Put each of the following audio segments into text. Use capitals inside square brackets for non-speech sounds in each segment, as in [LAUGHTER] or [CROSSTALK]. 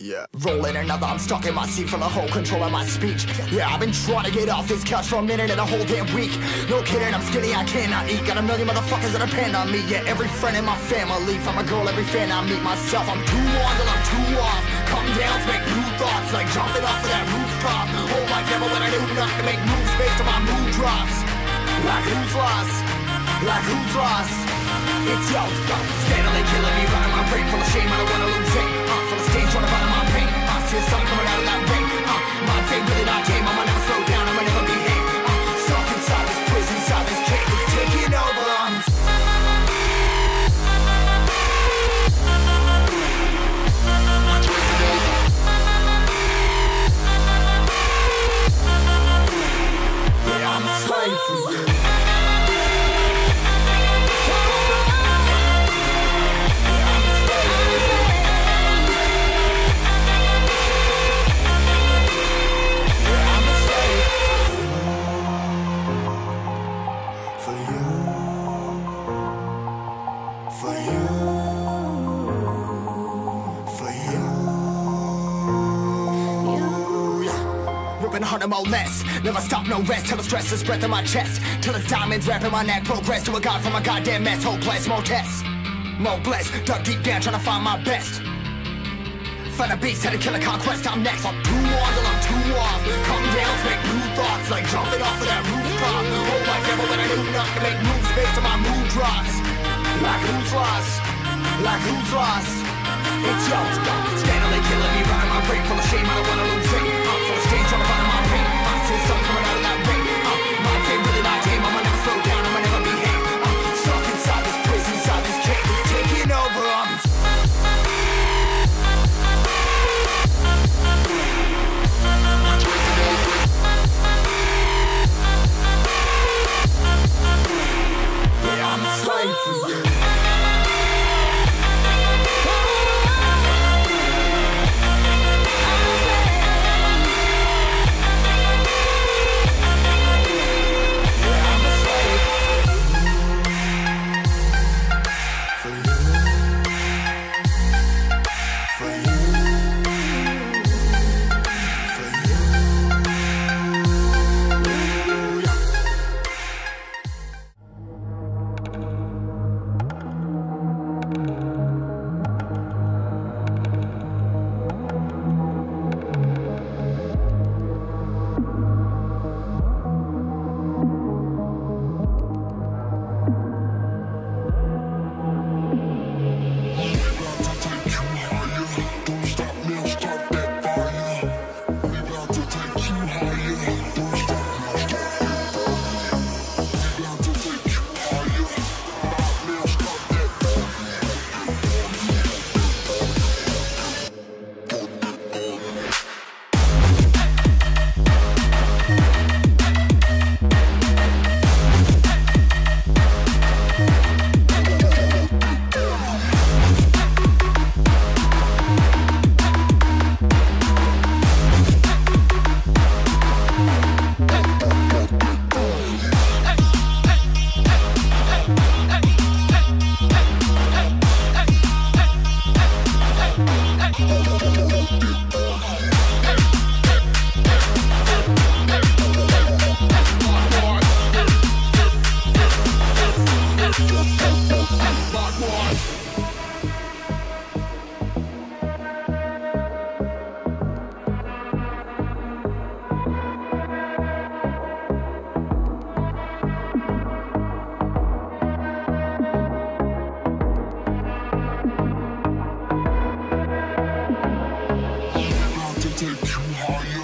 yeah. Rolling another, I'm stuck in my seat for the whole control of my speech. Yeah, I've been trying to get off this couch for a minute and a whole damn week. No kidding, I'm skinny, I cannot eat. Got a million motherfuckers that depend on me. Yeah, every friend in my family. From a girl, every fan I meet myself. I'm too on till I'm too off. Come down make new thoughts, like jumping off of that rooftop. Hold my devil when I do not to make moves based on my mood drops. Like who's lost? Like who's lost? It's yo, steadily killing me, running my brain more less. Never stop, no rest. Till the stress is breath in my chest. Till it's diamonds wrapping my neck. Progress to a god from a goddamn mess. Hopeless, more tests. More blessed. Dug deep down, trying to find my best. Find a beast, had to kill a conquest, I'm next I'm too on till I'm too off Come down, make new thoughts Like jumping off of that rooftop Hold my devil when I do not to make moves based on my mood drops Like who's lost? Like who's lost? It's yo, steadily killing me Running my brain full of shame, I don't wanna lose it I'm full of stage, trying to find my pain I see coming out Are you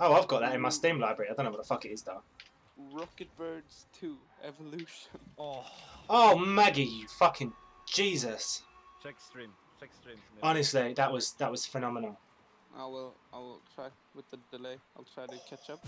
Oh, I've got that in my Steam library. I don't know what the fuck it is though. Rocket Birds 2 Evolution. [LAUGHS] Oh. Oh, Maggie, you fucking Jesus. Check stream. Check stream. Honestly, that was that was phenomenal. I will I will try with the delay. I'll try to catch up.